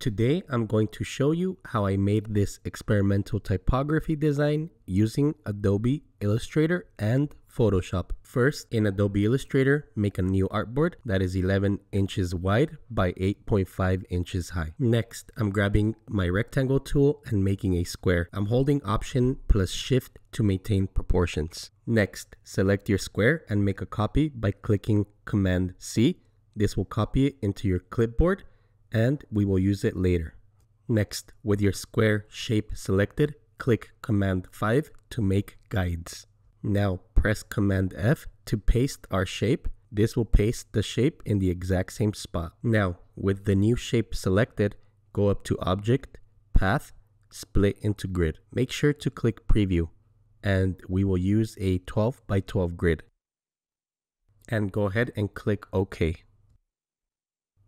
Today I'm going to show you how I made this experimental typography design using Adobe Illustrator and Photoshop. First, in Adobe Illustrator, make a new artboard that is 11 inches wide by 8.5 inches high. Next, I'm grabbing my rectangle tool and making a square. I'm holding Option plus Shift to maintain proportions. Next, select your square and make a copy by clicking Command C. This will copy it into your clipboard and we will use it later. Next, with your square shape selected, click Command 5 to make guides. Now press Command F to paste our shape. This will paste the shape in the exact same spot. Now, with the new shape selected, go up to Object, Path, Split into Grid. Make sure to click Preview, and we will use a 12 by 12 grid. And go ahead and click OK.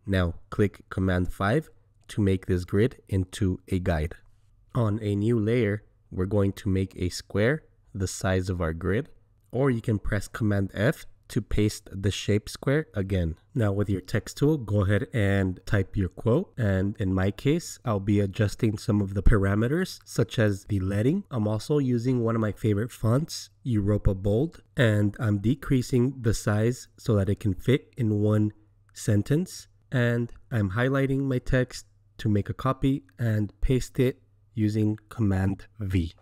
Now click Command 5 to make this grid into a guide. On a new layer, we're going to make a square the size of our grid, or you can press Command F to paste the shape square again. Now with your text tool, go ahead and type your quote. And in my case, I'll be adjusting some of the parameters such as the leading. I'm also using one of my favorite fonts, Europa Bold, and I'm decreasing the size so that it can fit in one sentence and I'm highlighting my text to make a copy and paste it using Command V.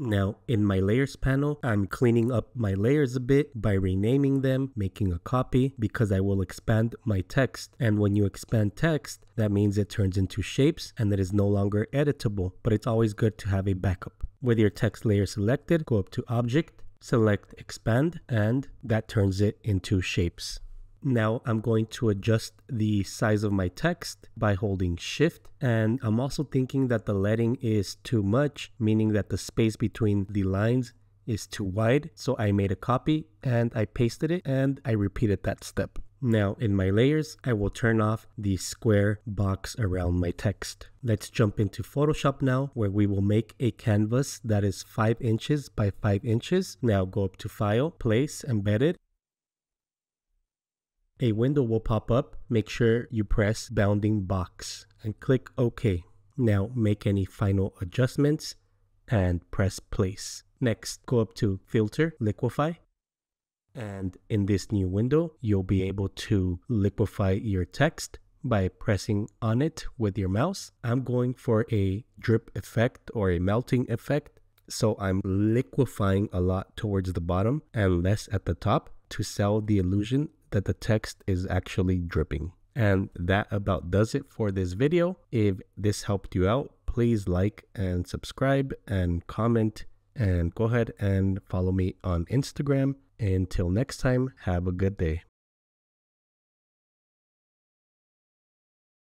Now in my layers panel, I'm cleaning up my layers a bit by renaming them, making a copy because I will expand my text. And when you expand text, that means it turns into shapes and it is no longer editable, but it's always good to have a backup. With your text layer selected, go up to object, select expand, and that turns it into shapes. Now I'm going to adjust the size of my text by holding shift and I'm also thinking that the leading is too much meaning that the space between the lines is too wide so I made a copy and I pasted it and I repeated that step. Now in my layers I will turn off the square box around my text. Let's jump into Photoshop now where we will make a canvas that is 5 inches by 5 inches. Now go up to File, Place, Embedded a window will pop up. Make sure you press bounding box and click OK. Now make any final adjustments and press place. Next, go up to filter, liquify. And in this new window, you'll be able to liquify your text by pressing on it with your mouse. I'm going for a drip effect or a melting effect. So I'm liquefying a lot towards the bottom and less at the top to sell the illusion that the text is actually dripping. And that about does it for this video. If this helped you out, please like and subscribe and comment and go ahead and follow me on Instagram. Until next time, have a good day.